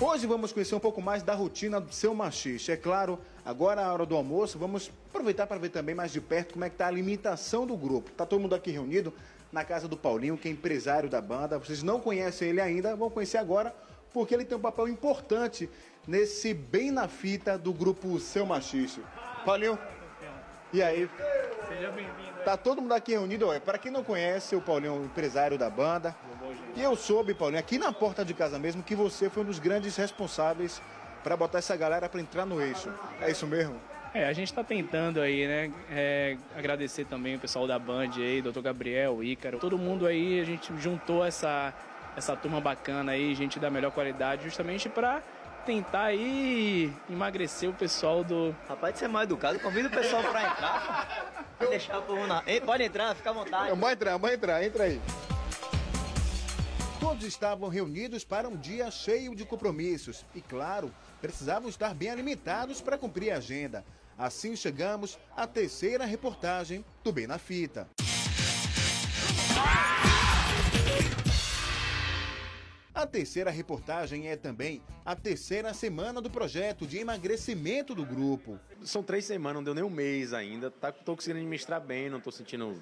Hoje vamos conhecer um pouco mais da rotina do seu machista. É claro, agora a hora do almoço, vamos aproveitar para ver também mais de perto como é que está a alimentação do grupo. Tá todo mundo aqui reunido na casa do Paulinho, que é empresário da banda. Vocês não conhecem ele ainda, vão conhecer agora, porque ele tem um papel importante nesse bem na fita do grupo Seu Machista. Paulinho, e aí? Seja bem-vindo. Tá todo mundo aqui reunido. Olha, para quem não conhece, o Paulinho é empresário da banda. E eu soube, Paulinho, aqui na porta de casa mesmo, que você foi um dos grandes responsáveis para botar essa galera para entrar no eixo. É isso mesmo? É, a gente está tentando aí, né? É, agradecer também o pessoal da Band aí, Dr. Gabriel, Ícaro, todo mundo aí, a gente juntou essa, essa turma bacana aí, gente da melhor qualidade, justamente para tentar aí emagrecer o pessoal do. Rapaz, de ser mal educado, convida o pessoal pra entrar. deixar o povo na. Ei, Pode entrar, fica à vontade. Vamos entrar, vamos entrar, entra aí. Todos estavam reunidos para um dia cheio de compromissos e, claro, precisavam estar bem alimentados para cumprir a agenda. Assim chegamos à terceira reportagem do Bem na Fita. A terceira reportagem é também a terceira semana do projeto de emagrecimento do grupo. São três semanas, não deu nem um mês ainda. Tá, tô conseguindo administrar bem, não tô sentindo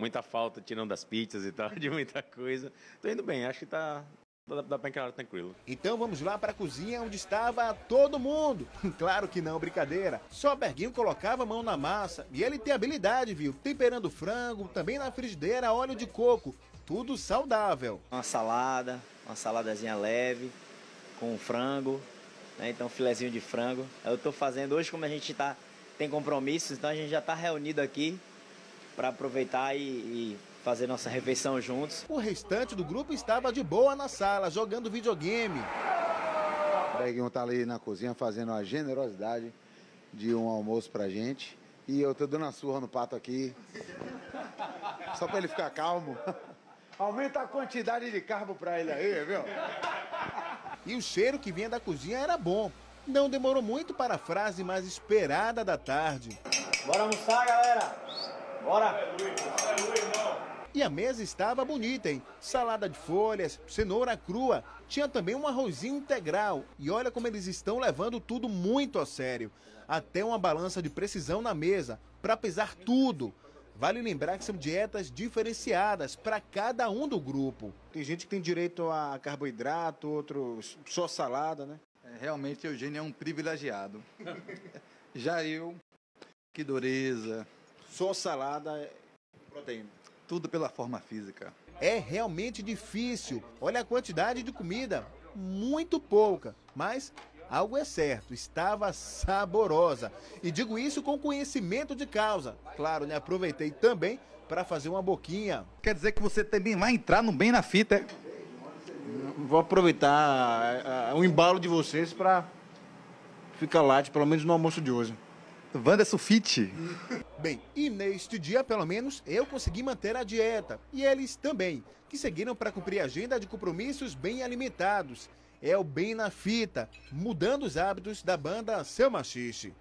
muita falta, tirando das pizzas e tal, de muita coisa. Tô indo bem, acho que tá. Dá, dá pra encarar tranquilo. Então vamos lá para a cozinha onde estava todo mundo. Claro que não, brincadeira. Só Berguinho colocava a mão na massa e ele tem habilidade, viu? Temperando frango, também na frigideira óleo de coco. Tudo saudável. Uma salada, uma saladazinha leve, com frango, né? Então filezinho de frango. Eu tô fazendo hoje, como a gente tá, tem compromissos, então a gente já tá reunido aqui para aproveitar e, e fazer nossa refeição juntos. O restante do grupo estava de boa na sala, jogando videogame. O Breguinho tá ali na cozinha fazendo a generosidade de um almoço pra gente. E eu tô dando a surra no pato aqui. Só pra ele ficar calmo. Aumenta a quantidade de carbo pra ele aí, viu? E o cheiro que vinha da cozinha era bom. Não demorou muito para a frase mais esperada da tarde. Bora almoçar, galera! Bora! E a mesa estava bonita, hein? Salada de folhas, cenoura crua, tinha também um arrozinho integral. E olha como eles estão levando tudo muito a sério. Até uma balança de precisão na mesa, para pesar tudo. Vale lembrar que são dietas diferenciadas para cada um do grupo. Tem gente que tem direito a carboidrato, outros só salada, né? É, Realmente, Eugênio é um privilegiado. Já eu, que dureza, Só salada, é proteína. tudo pela forma física. É realmente difícil. Olha a quantidade de comida, muito pouca, mas algo é certo, estava saborosa. E digo isso com conhecimento de causa. Claro, né? Aproveitei também para fazer uma boquinha. Quer dizer que você também vai entrar no Bem na Fita, é? Vou aproveitar o embalo de vocês para ficar light, pelo menos no almoço de hoje. Wanderson Fit. Bem, e neste dia, pelo menos, eu consegui manter a dieta. E eles também, que seguiram para cumprir a agenda de compromissos bem alimentados. É o bem na fita, mudando os hábitos da banda Seu Machixe.